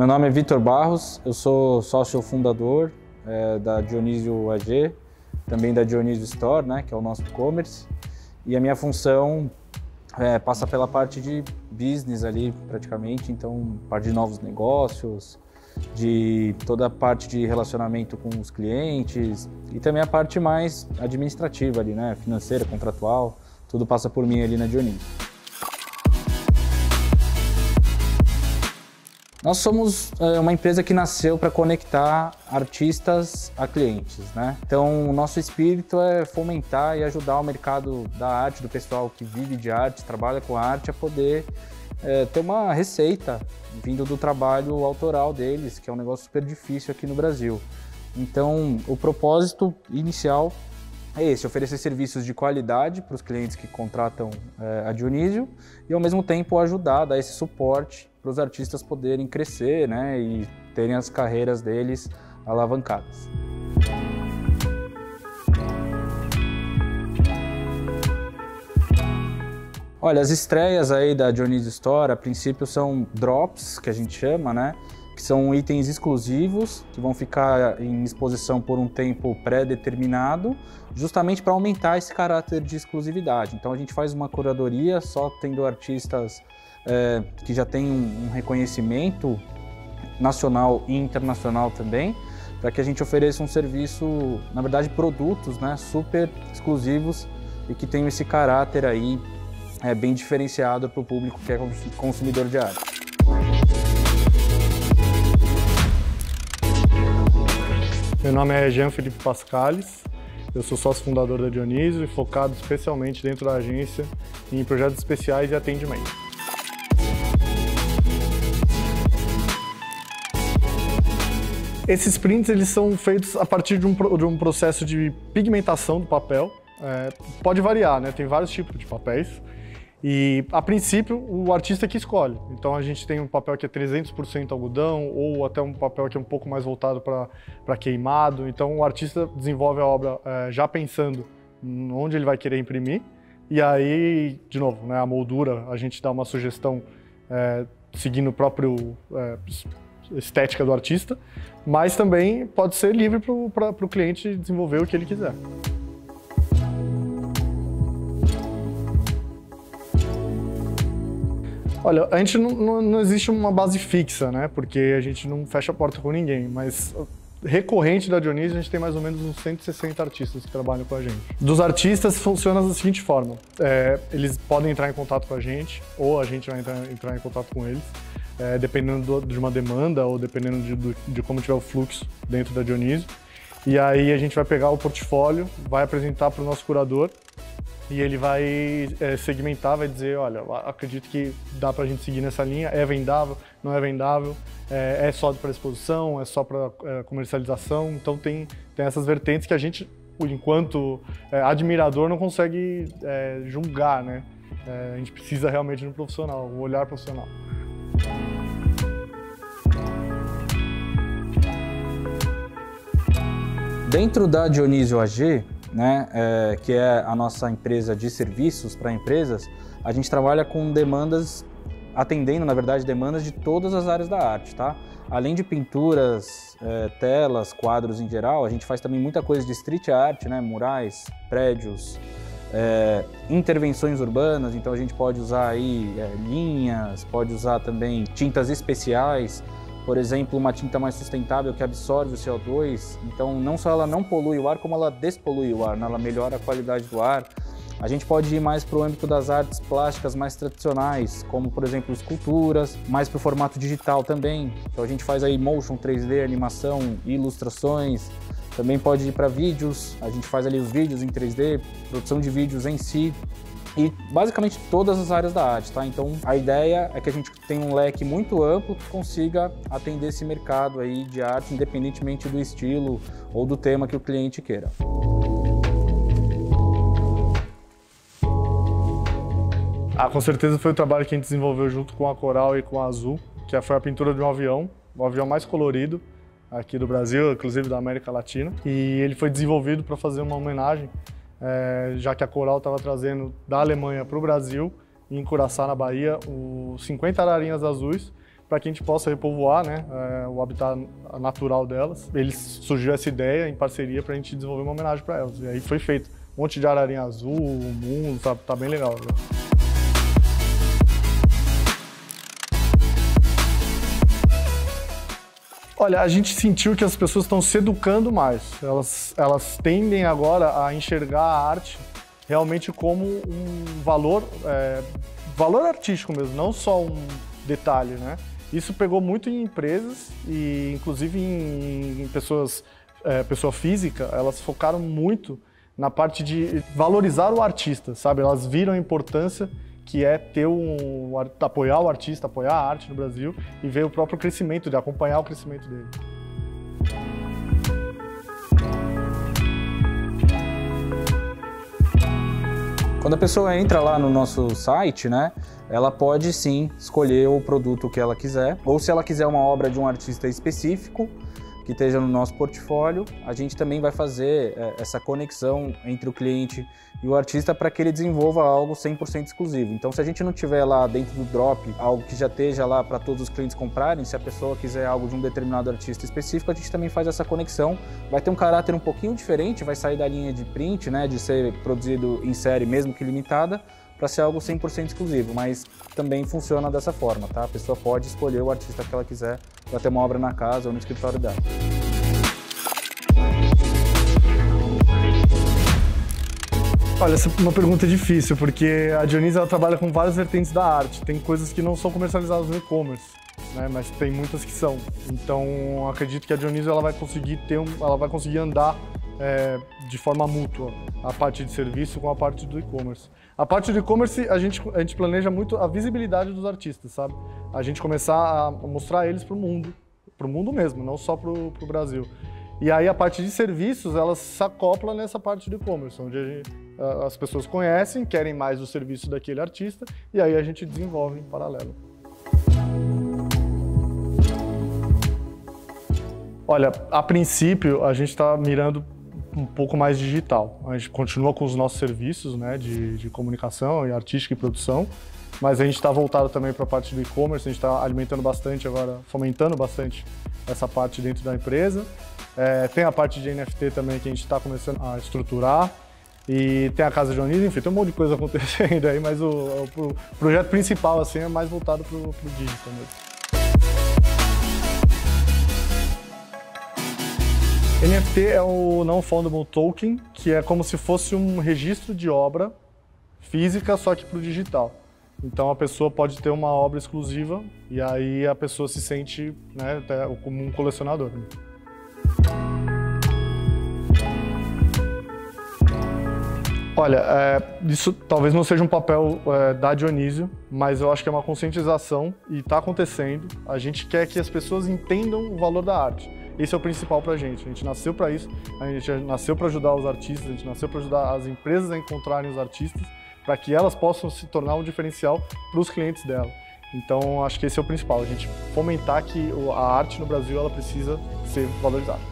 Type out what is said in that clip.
Meu nome é Vitor Barros, eu sou sócio fundador é, da Dionísio AG, também da Dionísio Store, né, que é o nosso e-commerce. E a minha função é, passa pela parte de business ali, praticamente, então parte de novos negócios, de toda a parte de relacionamento com os clientes e também a parte mais administrativa ali, né, financeira, contratual, tudo passa por mim ali na Dionísio. Nós somos é, uma empresa que nasceu para conectar artistas a clientes, né? Então, o nosso espírito é fomentar e ajudar o mercado da arte, do pessoal que vive de arte, trabalha com arte, a poder é, ter uma receita vindo do trabalho autoral deles, que é um negócio super difícil aqui no Brasil. Então, o propósito inicial é esse: oferecer serviços de qualidade para os clientes que contratam é, a Dionísio e, ao mesmo tempo, ajudar, dar esse suporte para os artistas poderem crescer né, e terem as carreiras deles alavancadas. Olha, as estreias aí da Dionísio Store, a princípio são drops, que a gente chama, né? Que são itens exclusivos que vão ficar em exposição por um tempo pré-determinado, justamente para aumentar esse caráter de exclusividade. Então a gente faz uma curadoria só tendo artistas é, que já tem um, um reconhecimento nacional e internacional também, para que a gente ofereça um serviço, na verdade, produtos né, super exclusivos e que tenham esse caráter aí é, bem diferenciado para o público que é consumidor de arte. Meu nome é Jean Felipe Pascales, eu sou sócio fundador da Dionísio e focado especialmente dentro da agência em projetos especiais e atendimento. Esses prints eles são feitos a partir de um, de um processo de pigmentação do papel. É, pode variar, né? Tem vários tipos de papéis. E, a princípio, o artista que escolhe. Então, a gente tem um papel que é 300% algodão, ou até um papel que é um pouco mais voltado para queimado. Então, o artista desenvolve a obra é, já pensando onde ele vai querer imprimir. E aí, de novo, né, a moldura, a gente dá uma sugestão é, seguindo o próprio é, estética do artista, mas também pode ser livre para o cliente desenvolver o que ele quiser. Olha, a gente não, não, não, existe uma base fixa, né? Porque a gente não fecha a porta com ninguém, mas recorrente da Dionísio, a gente tem mais ou menos uns 160 artistas que trabalham com a gente. Dos artistas, funciona da seguinte forma: é, eles podem entrar em contato com a gente, ou a gente vai entrar, entrar em contato com eles é, dependendo do, de uma demanda ou dependendo de, do, de como tiver o fluxo dentro da Dionísio. E aí a gente vai pegar o portfólio, vai apresentar para o nosso curador e ele vai é, segmentar, vai dizer, olha, acredito que dá para a gente seguir nessa linha, é vendável, não é vendável, é, é só para exposição, é só para é, comercialização. Então tem, tem essas vertentes que a gente, enquanto é, admirador, não consegue é, julgar, né? É, a gente precisa realmente de um profissional, um olhar profissional. Dentro da Dionísio AG, né, é, que é a nossa empresa de serviços para empresas, a gente trabalha com demandas, atendendo, na verdade, demandas de todas as áreas da arte, tá? Além de pinturas, é, telas, quadros em geral, a gente faz também muita coisa de street art, né, murais, prédios, é, intervenções urbanas, então a gente pode usar aí é, linhas, pode usar também tintas especiais, por exemplo, uma tinta mais sustentável que absorve o CO2, então não só ela não polui o ar, como ela despolui o ar, né? ela melhora a qualidade do ar. A gente pode ir mais para o âmbito das artes plásticas mais tradicionais, como por exemplo esculturas, mais para o formato digital também. Então a gente faz aí motion 3D, animação, ilustrações. Também pode ir para vídeos, a gente faz ali os vídeos em 3D, produção de vídeos em si e basicamente todas as áreas da arte, tá? Então a ideia é que a gente tenha um leque muito amplo que consiga atender esse mercado aí de arte, independentemente do estilo ou do tema que o cliente queira. Ah, com certeza foi o trabalho que a gente desenvolveu junto com a Coral e com a Azul, que foi a pintura de um avião, o avião mais colorido aqui do Brasil, inclusive da América Latina. E ele foi desenvolvido para fazer uma homenagem é, já que a Coral estava trazendo da Alemanha para o Brasil, em Curaçá, na Bahia, os 50 ararinhas azuis, para que a gente possa repovoar né, é, o habitat natural delas. Eles surgiu essa ideia em parceria para a gente desenvolver uma homenagem para elas. E aí foi feito um monte de ararinha azul, mundo, tá, tá bem legal. Né? Olha, a gente sentiu que as pessoas estão se educando mais. Elas, elas tendem agora a enxergar a arte realmente como um valor, é, valor artístico mesmo, não só um detalhe, né? Isso pegou muito em empresas e, inclusive, em, em pessoas, é, pessoa física, elas focaram muito na parte de valorizar o artista, sabe? Elas viram a importância que é ter um apoiar o artista, apoiar a arte no Brasil e ver o próprio crescimento, de acompanhar o crescimento dele. Quando a pessoa entra lá no nosso site, né, ela pode sim escolher o produto que ela quiser, ou se ela quiser uma obra de um artista específico, que esteja no nosso portfólio, a gente também vai fazer é, essa conexão entre o cliente e o artista para que ele desenvolva algo 100% exclusivo. Então, se a gente não tiver lá dentro do drop algo que já esteja lá para todos os clientes comprarem, se a pessoa quiser algo de um determinado artista específico, a gente também faz essa conexão. Vai ter um caráter um pouquinho diferente, vai sair da linha de print, né, de ser produzido em série mesmo que limitada, para ser algo 100% exclusivo, mas também funciona dessa forma, tá? A pessoa pode escolher o artista que ela quiser para ter uma obra na casa ou no escritório dela. Olha, essa é uma pergunta difícil, porque a Dionísia ela trabalha com várias vertentes da arte. Tem coisas que não são comercializadas no e-commerce, né? mas tem muitas que são. Então, acredito que a Dionísia ela vai conseguir ter um, ela vai conseguir andar é, de forma mútua a parte de serviço com a parte do e-commerce. A parte do e-commerce, a gente, a gente planeja muito a visibilidade dos artistas, sabe? A gente começar a mostrar eles para o mundo, para o mundo mesmo, não só para o Brasil. E aí a parte de serviços, ela se acopla nessa parte do e-commerce, onde gente, as pessoas conhecem, querem mais o serviço daquele artista, e aí a gente desenvolve em paralelo. Olha, a princípio a gente está mirando um pouco mais digital. A gente continua com os nossos serviços né, de, de comunicação e artística e produção, mas a gente está voltado também para a parte do e-commerce, a gente está alimentando bastante agora, fomentando bastante essa parte dentro da empresa. É, tem a parte de NFT também que a gente está começando a estruturar. E tem a Casa de Onis, enfim, tem um monte de coisa acontecendo aí, mas o, o, o projeto principal assim, é mais voltado para o digital mesmo. NFT é o Non-Fundable Token, que é como se fosse um registro de obra física, só que para o digital. Então a pessoa pode ter uma obra exclusiva e aí a pessoa se sente né, como um colecionador. Olha, é, isso talvez não seja um papel é, da Dionísio, mas eu acho que é uma conscientização e está acontecendo. A gente quer que as pessoas entendam o valor da arte. Esse é o principal para a gente. A gente nasceu para isso, a gente nasceu para ajudar os artistas, a gente nasceu para ajudar as empresas a encontrarem os artistas, para que elas possam se tornar um diferencial para os clientes dela. Então, acho que esse é o principal, a gente fomentar que a arte no Brasil ela precisa ser valorizada.